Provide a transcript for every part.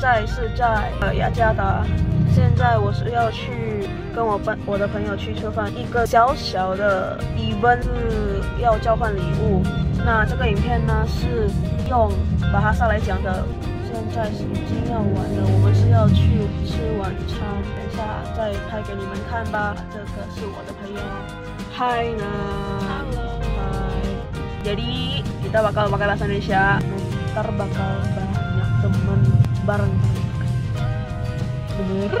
在是在呃雅加达，现在我是要去跟我朋我的朋友去吃饭，一个小小的 event 是要交换礼物。那这个影片呢是用巴哈萨来讲的。现在是已经要完了，我们是要去吃晚餐，等一下再拍给你们看吧。这个是我的朋友，Hi，Hello，Hi。jadi kita bakal pakai bahasa Indonesia. Ntar bakal banyak temen bareng Bener?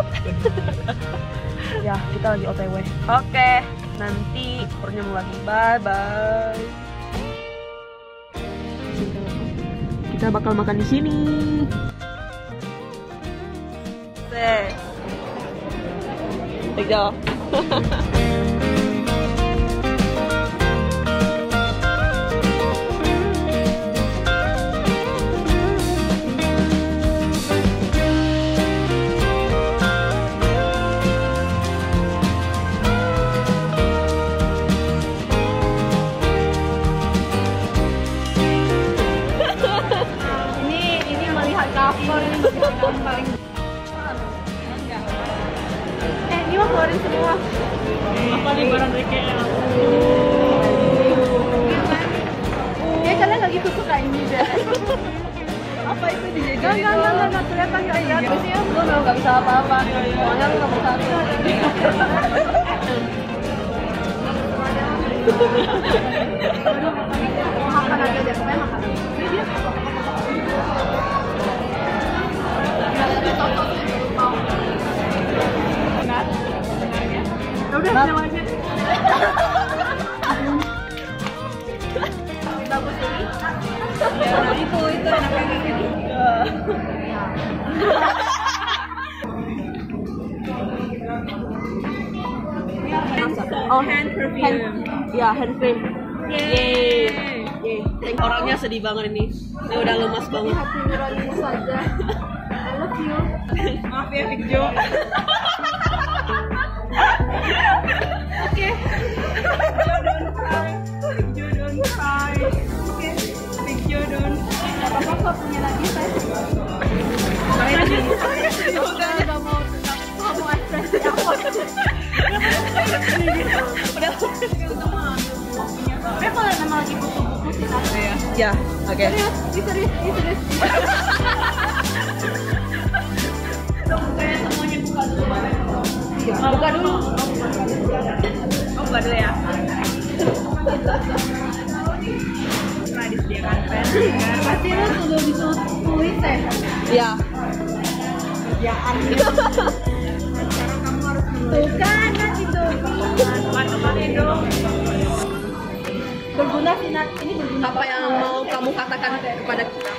ya kita lagi OTW. Oke, nanti pernyambung lagi. Bye bye. Kita bakal makan di sini. Teh. Tiga. paling Eh, ini mah keluarin semua. Apa nih barang dari KL? Ya kalian lagi suka ini deh. Apa itu di Enggak, enggak, enggak, enggak, enggak kelihatan, enggak kelihatan. Biasanya gue memang nggak bisa apa-apa. Soalnya lu nggak bisa Makan aja deh, Bagus ini. Ya, nah itu itu enaknya kayak gitu. Oh, hand perfume. hand, ya hand cream. Yeay. Yeay. Orangnya sedih banget ini. Ini udah lemas banget. Hati nurani saja. I love you. Maaf ya Big Jo. Gak apa-apa punya lagi saya. Nggak lagi Iya. Ya, oke. Iya, buka dulu. Oh, buka dulu ya. Pen. Pasti lu sudah disuruh tulis ya. Ya. Kerjaan Sekarang kamu harus Tuh kan, kan Indomie. Makan dong. Berguna sih, Nat. Ini berguna. Apa yang mau kamu katakan kepada kita?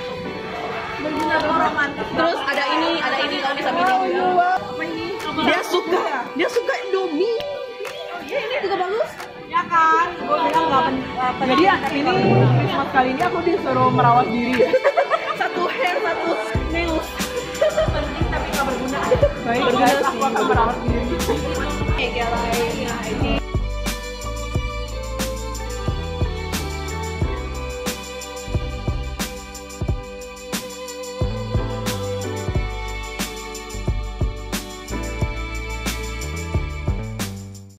Berguna romantis. Terus ada ini, ada ini kamu bisa pilih. Apa ini? Dia suka, dia suka Indomie. Iya, ini juga bagus. Ya kan, gue nggak pen- penting. Jadi ini Christmas kali ini aku disuruh merawat diri. Satu hair, satu nails. Penting tapi nggak berguna. Baik Berguna guys, aku akan merawat diri. Oke, guys. Ya, ini